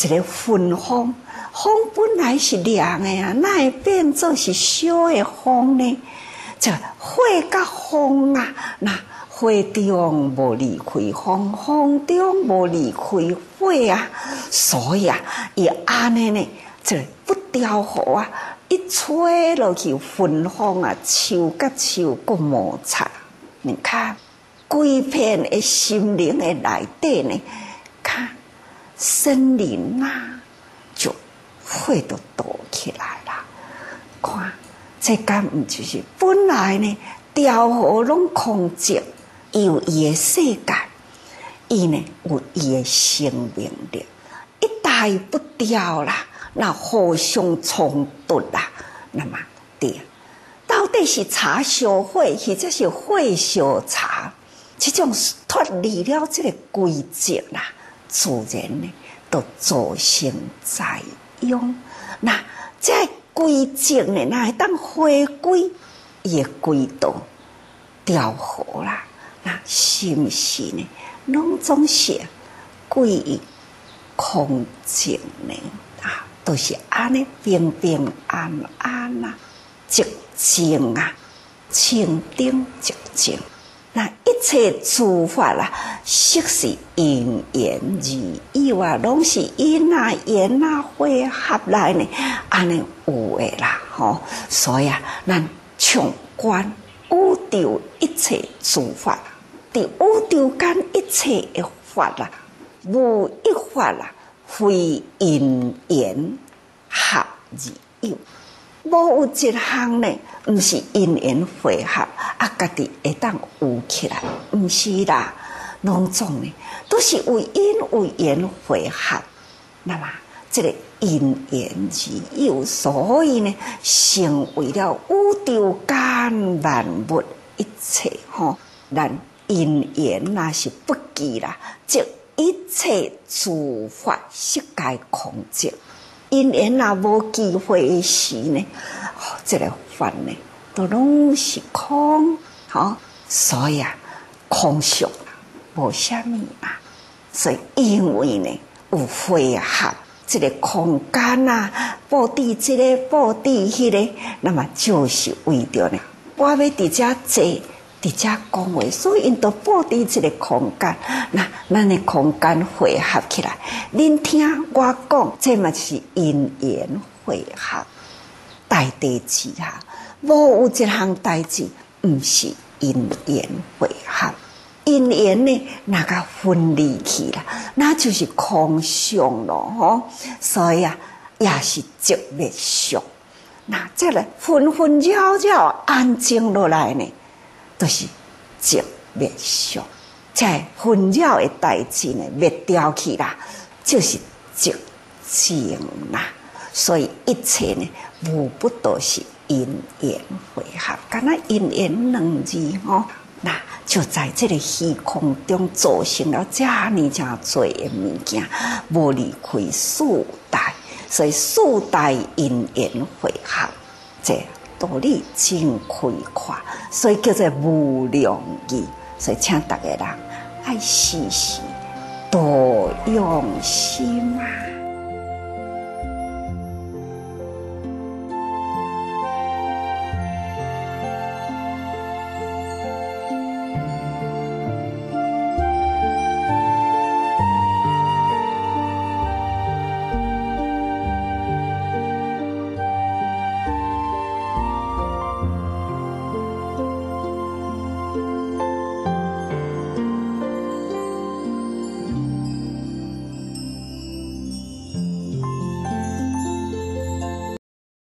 一个分风，风本来是凉的啊，那会变做是烧的风呢？这火甲风啊，那火中无离开风，风中无离开火啊，所以啊，伊安尼呢，这不调和啊，一吹落去分风啊，树甲树个摩擦，你看，规片的心灵的内底呢，森林啊，就火都多起来了，看。这敢毋就是本来呢？调和拢空寂，有伊的世界，伊呢有伊的生命力。一代不掉啦，那互相冲突啦，那么对，到底是茶烧火，或者是火烧茶？这种脱离了这个规则啦，自然呢都造成在用。那在。规则呢，那会当回归伊个轨道调和啦，那是不是呢？拢总是归于空静呢？啊，都是安尼平平安安啊，寂静啊，清定寂静。那一切诸法啦，悉是因缘而有啊，拢是因那缘那会合来呢，安尼有诶啦，吼。所以啊，咱从观宇宙一切诸法，伫宇宙间一切诶法啦，无一法啦，非因缘合而有。无有一项呢，毋是因缘汇合啊，家己会当有起来，毋是啦，拢总呢都是为因为缘汇合。那么，这个因缘之有，所以呢，成为了宇宙间万物一切吼。咱因缘那是不记啦，即一切诸法悉皆空寂。因缘若无机会时呢，这个烦呢都拢是空，吼，所以啊，空想无虾米嘛，所以因为呢有汇合这个空间啊，布置这个布置迄个，那么就是为着呢，我要伫遮坐。伫遮讲话，所以因都布置一个空间，那咱的空间汇合起来，恁听我讲，这嘛是因缘汇合。大地之下，无有一项代志毋是因缘汇合。因缘呢，那个分离去了，那就是空相咯，吼。所以啊，也是寂灭相。那这个分分扰扰安静落来呢？都是寂灭相，在纷扰的代志呢灭掉去啦，就是寂静啦。所以一切呢，无不都是因缘汇合。敢若因缘两字哦，那就在这个虚空中造成了这尼正多的物件，无离开四代，所以四代因缘汇合，这。道理真开阔，所以叫做无量义。所以请大家人爱时时多用心啊。